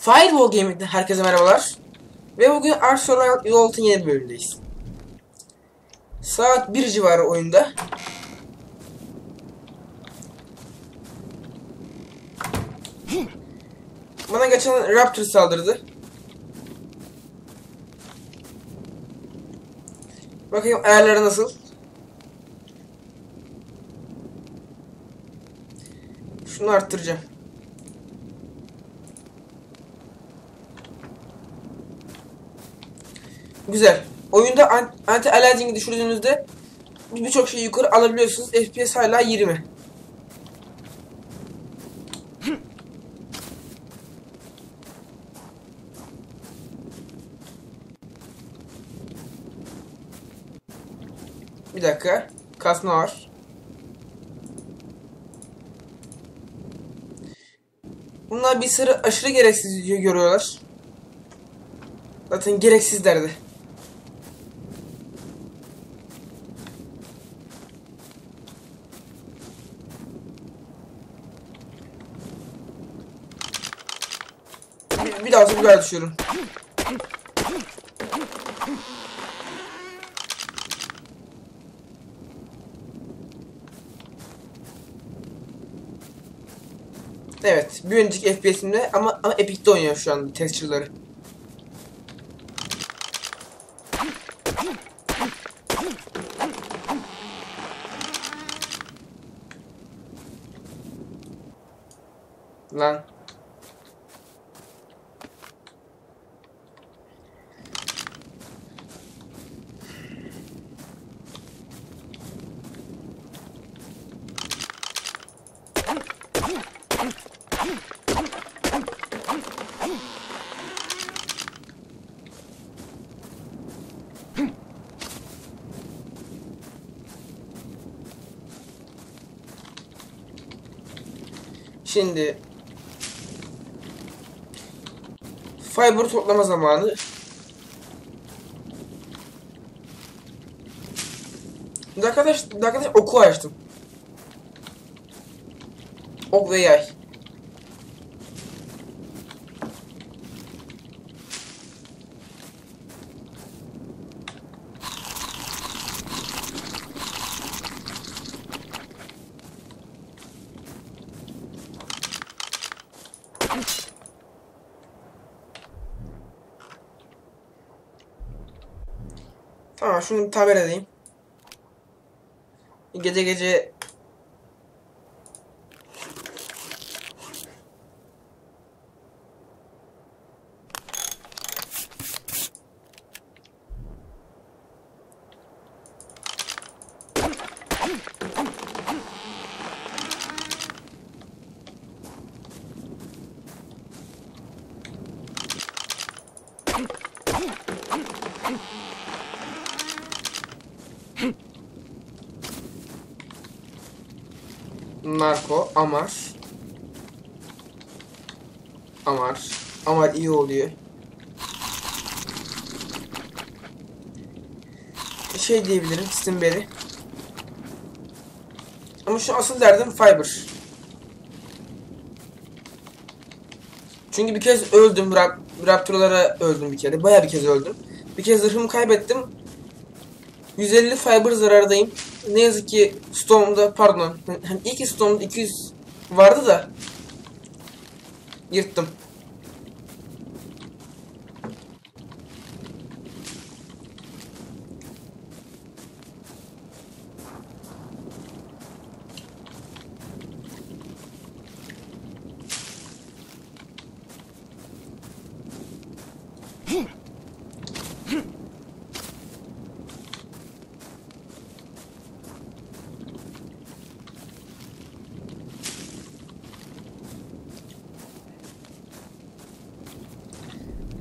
Fireball Gaming'den herkese merhabalar. Ve bugün Survival Evolved'ın yeni bölümündeyiz. Saat 1 civarı oyunda. Bana geçen Raptor saldırdı. Bakayım ayarları nasıl? Şunu arttıracağım. Güzel. Oyunda an- anti aliasing'i düşürdüğünüzde birçok şeyi yukarı alabiliyorsunuz. FPS hala 20. Bir dakika. Kasma var. Bunlar bir sıra aşırı gereksiz görüyorlar. Zaten gereksizlerdi. Bir, daha düşüyorum. Evet, bir önceki FPS'imde ama, ama Epic'te oynuyor şu an texture'ları. Lan. Şimdi Fiber toplama zamanı. Arkadaş, arkadaş oku açtım. Ok ve yay. Tamir edeyim. Gece gece Amar. Amar. Amar iyi oluyor. Şey diyebilirim, Stimberry. Ama şu asıl derdim Fiber. Çünkü bir kez öldüm, rap, Raptor'lara öldüm bir kere. Baya bir kez öldüm. Bir kez zırhımı kaybettim. 150 fiber zarardayım. Ne yazık ki Storm'da pardon. Hani ilk Storm'da 200 vardı da yırttım.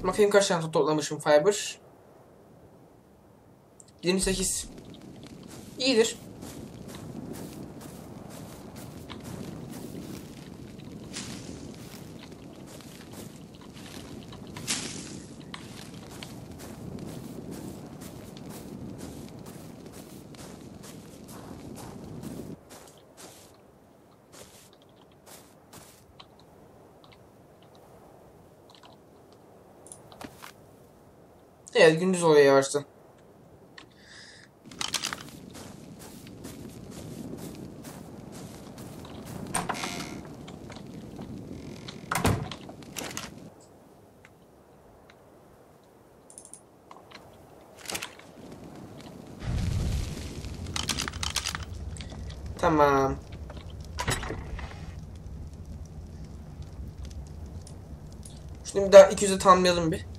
Bakayım kaç tane toplamışım fiber. 28. İyidir. Evet gündüz oluyor yavaştan. Tamam. Şimdi bir daha 200'e tamamlayalım bir.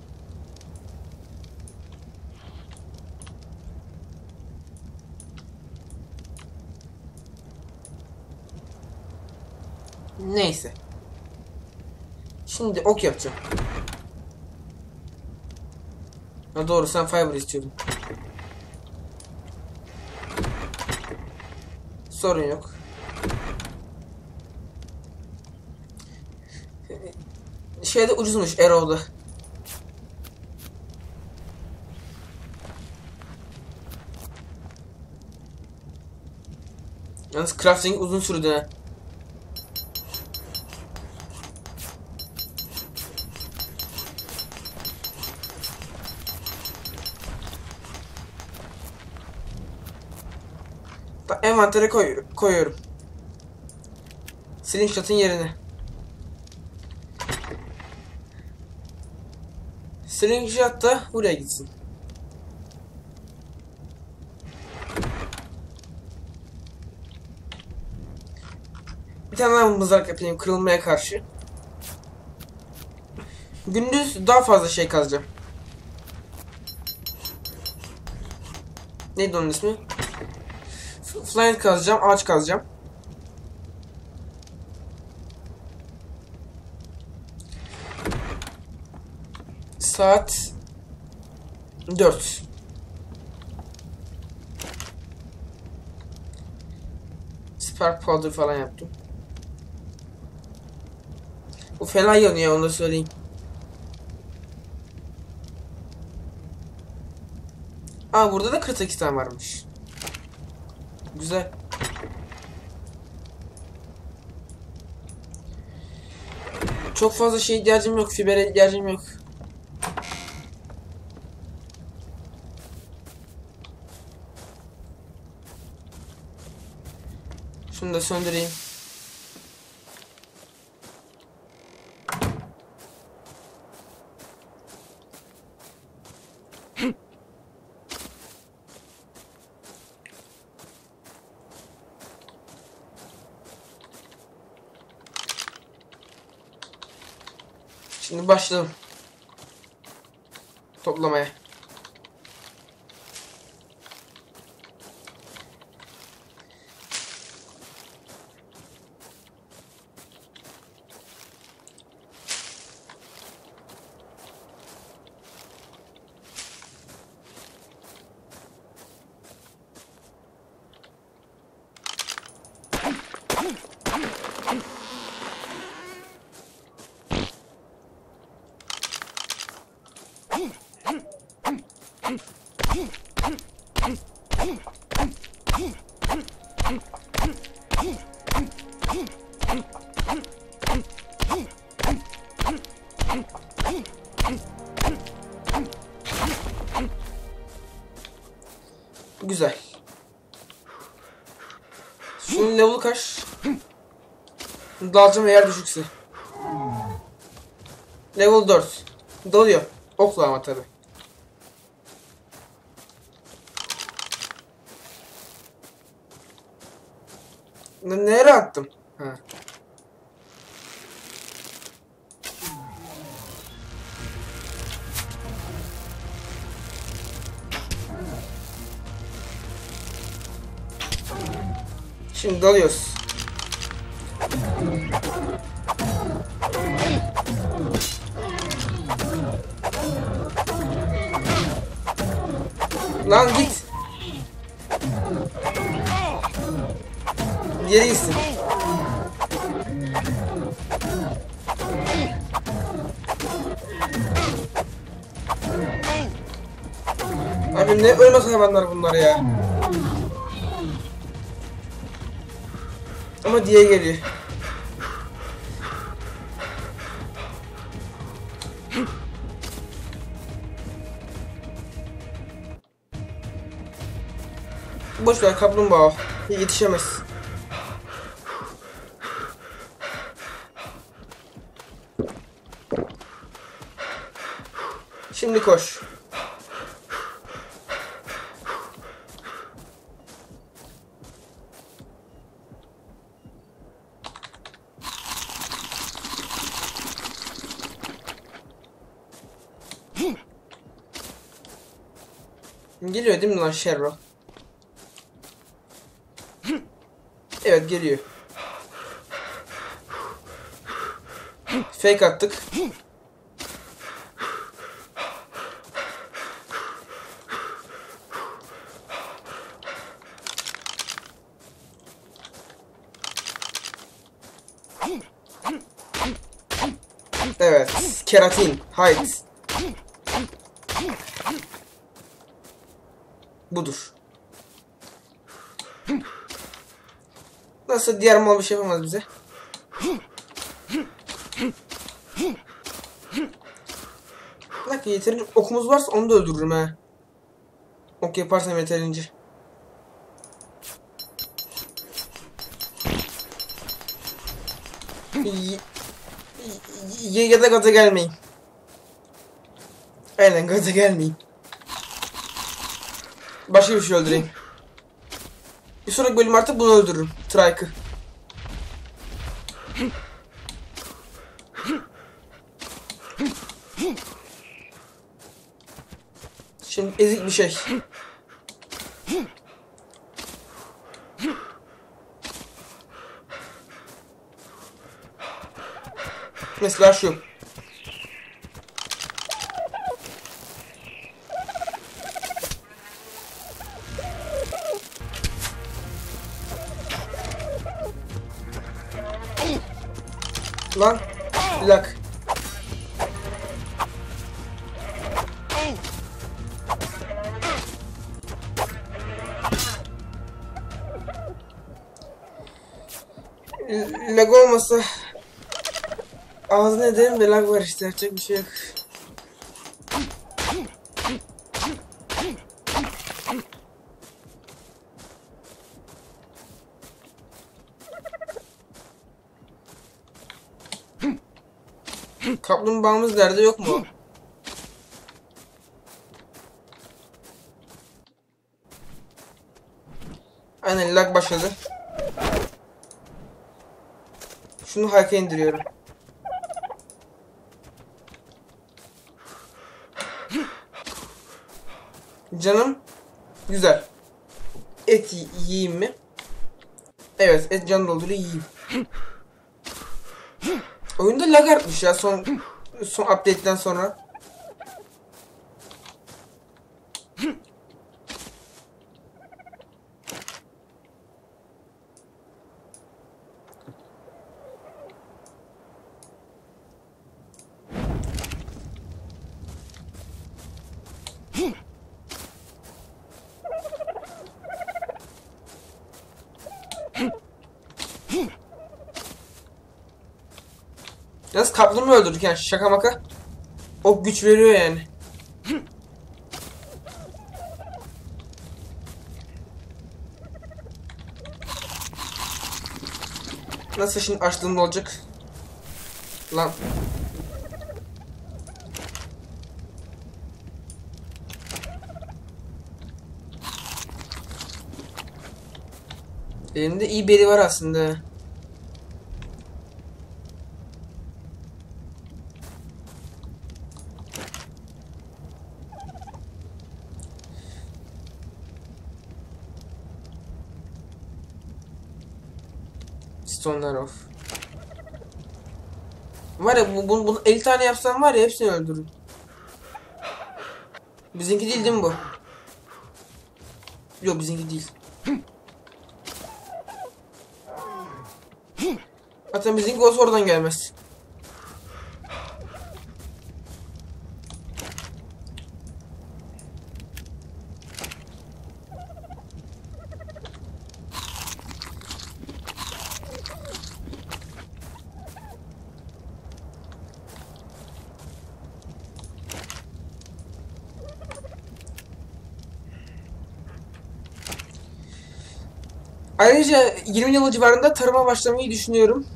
Neyse. Şimdi ok yapacağım. Ha doğru sen fiber istiyordun. Sorun yok. Şeyde ucuzmuş Arrow'da. Yalnız crafting uzun sürdü ha. Ta- Envantere koy koyuyorum. Slingshot'ın yerine. Slingshot da buraya gitsin. Bir tane daha mızrak yapayım kırılmaya karşı. Gündüz daha fazla şey kazacağım. Neydi onun ismi? F- Flying kazacağım, ağaç kazacağım. Saat 4. Spark powder falan yaptım. Bu fena yanıyor onu da söyleyeyim. Aa burada da 48 tane varmış. Güzel. Çok fazla şey ihtiyacım yok. Fibere ihtiyacım yok. Şunu da söndüreyim. Şimdi başlayalım. Toplamaya. Güzel. Şunun level kaç? Dalacağım eğer düşükse. Level 4. Dalıyor. Okla ama tabi. Şimdi dalıyoruz. Lan git. Geri gitsin. Abi ne ölmez hayvanlar bunlar ya. Ama diye geliyor. Boş ver kaplumbağa. Yetişemez. Şimdi koş. Geliyor değil mi lan Sherro? Evet geliyor. Fake attık. Evet. Keratin. Height. Budur. Nasıl diğer mal bir şey yapamaz bize? Bir dakika yeterince okumuz varsa onu da öldürürüm ha. Ok yaparsam yeterince. Ya da gaza gelmeyin. Aynen gaza gelmeyin. Başka bir şey öldüreyim. Bir sonraki bölüm artık bunu öldürürüm. Trike'ı. Şimdi ezik bir şey. Mesela şu. Lan. Lak. L- Lag olmasa ağzına ederim de lag var işte yapacak bir şey yok. Kaplumbağamız nerede yok mu? Aynen lag başladı. Şunu hayka indiriyorum. Canım güzel. Et yiyeyim mi? Evet et can dolduruyor yiyeyim. Oyunda lag artmış ya son son update'den sonra. Yalnız kaplumbağa öldürdük yani şaka maka. O güç veriyor yani. Nasıl şimdi açlığında olacak? Lan. Elimde iyi beri var aslında. Stone'lar of. Var ya bu, bu, bunu 50 tane yapsam var ya hepsini öldürürüm. Bizimki değil değil mi bu? Yok bizimki değil. Zaten bizimki olsa oradan gelmez. Ayrıca 20 yıl civarında tarıma başlamayı düşünüyorum.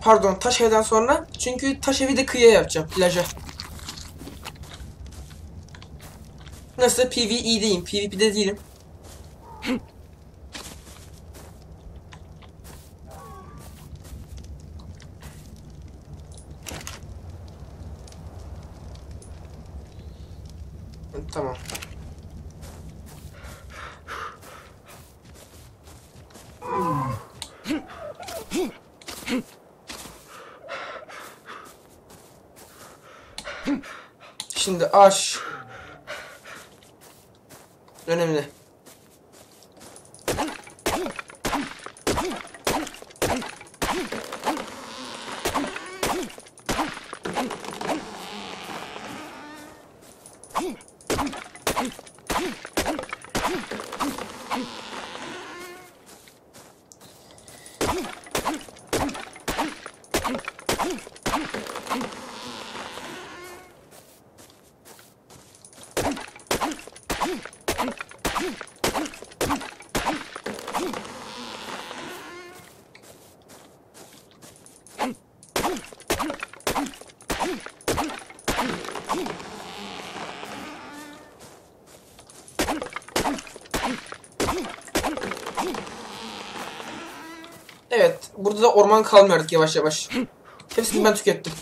Pardon taş evden sonra. Çünkü taş evi de kıyıya yapacağım plaja. Nasıl PvE'deyim. PvP'de değilim. Tamam. Şimdi aş. Önemli. Evet, burada da orman kalmıyor artık yavaş yavaş. Hepsini ben tükettim.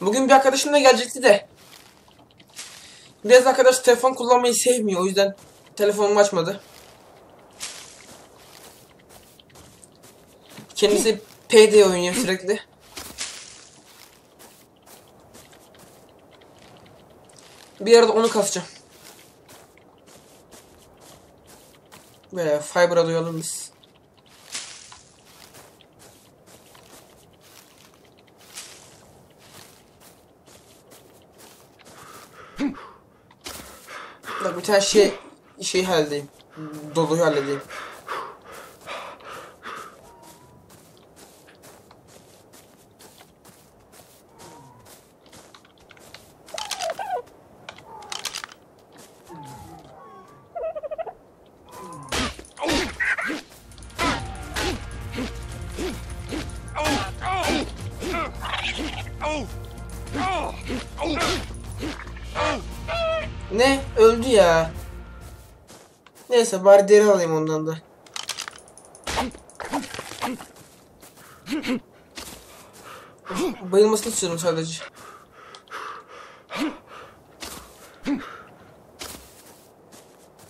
Bugün bir arkadaşım da gelecekti de. Biraz arkadaş telefon kullanmayı sevmiyor. O yüzden telefonumu açmadı. Kendisi PD oynuyor sürekli. Bir arada onu kasacağım. Böyle fiber'a duyalım biz. Bak bir tane şey şey halledeyim. Doluyu halledeyim. Ya. Neyse bari deri alayım ondan da. Bayılmasını istiyorum sadece.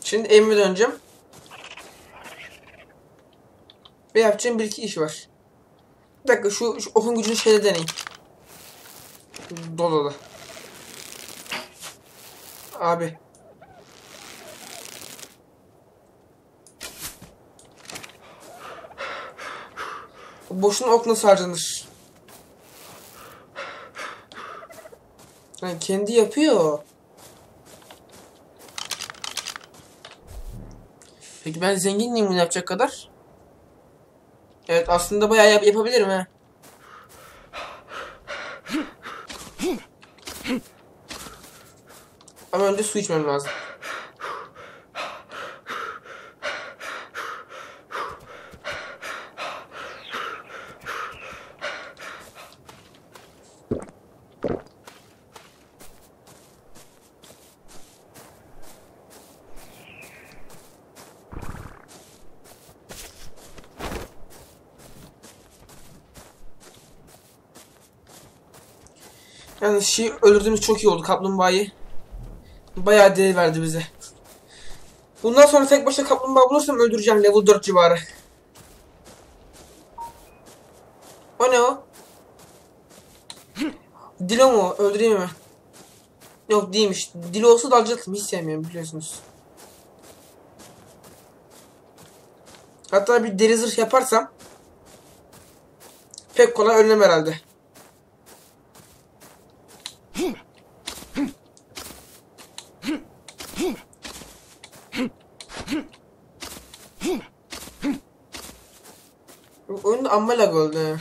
Şimdi evime döneceğim. Ve yapacağım bir iki iş var. Bir dakika şu, şu okun gücünü şeyde deneyeyim. Dolada. Abi. Boşuna ok nasıl harcanır? Yani kendi yapıyor. Peki ben zengin miyim bunu yapacak kadar? Evet aslında bayağı yap yapabilirim ha. Ama önce su içmem lazım. Yani şey öldürdüğümüz çok iyi oldu kaplumbağayı. Bayağı değer verdi bize. Bundan sonra tek başına kaplumbağa bulursam öldüreceğim level 4 civarı. O ne o? Dilo mu? Öldüreyim mi? Yok değilmiş. Dilo olsa dalacaktım. Hiç sevmiyorum biliyorsunuz. Hatta bir deri yaparsam pek kolay ölmem herhalde. amma lag oldu.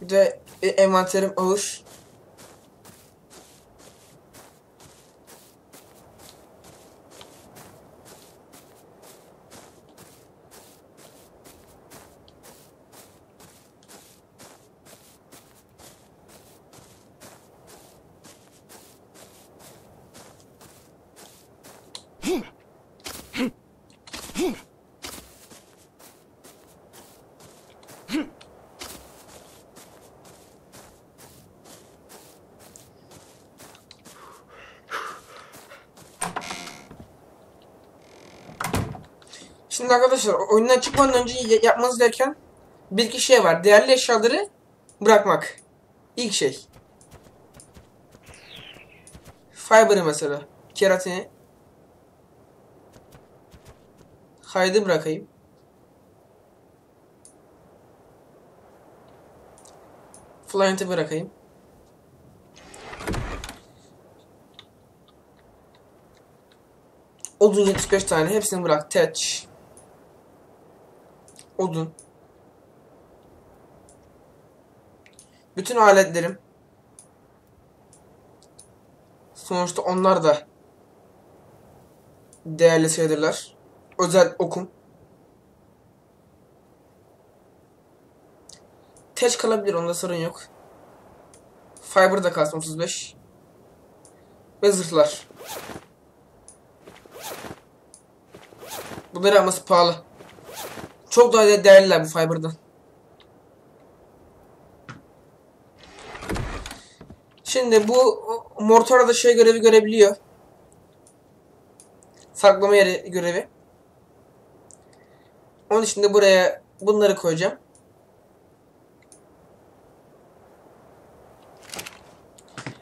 Bir de e, envanterim ağır. Şimdi arkadaşlar oyundan çıkmadan önce yapmanız gereken bir iki şey var. Değerli eşyaları bırakmak. İlk şey. Fiber'ı mesela. Keratini. Haydi bırakayım. Flyent'i bırakayım. Odun 75 tane. Hepsini bırak. Tetch. Odun. Bütün aletlerim. Sonuçta onlar da değerli sayılırlar. Özel okum. Teç kalabilir onda sorun yok. Fiber da kalsın 35. Ve zırhlar. Bunları alması pahalı. Çok daha de- değerliler bu fiber'dan. Şimdi bu mortar da şey görevi görebiliyor. Saklama yeri görevi. Onun için de buraya bunları koyacağım.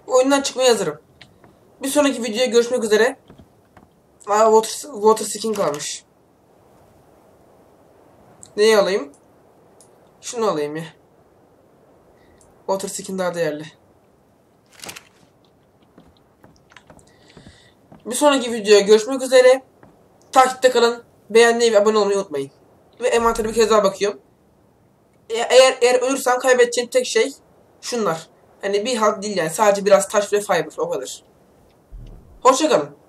Oyundan çıkmaya hazırım. Bir sonraki videoya görüşmek üzere. Aa, water, water skin kalmış. Neyi alayım? Şunu alayım ya. Water skin daha değerli. Bir sonraki videoya görüşmek üzere. Takipte kalın. Beğenmeyi ve abone olmayı unutmayın. Ve envantere bir kez daha bakıyorum. E- Eğer eğer ölürsem kaybedeceğim tek şey şunlar. Hani bir halt değil yani sadece biraz taş ve fiber o kadar. Hoşçakalın.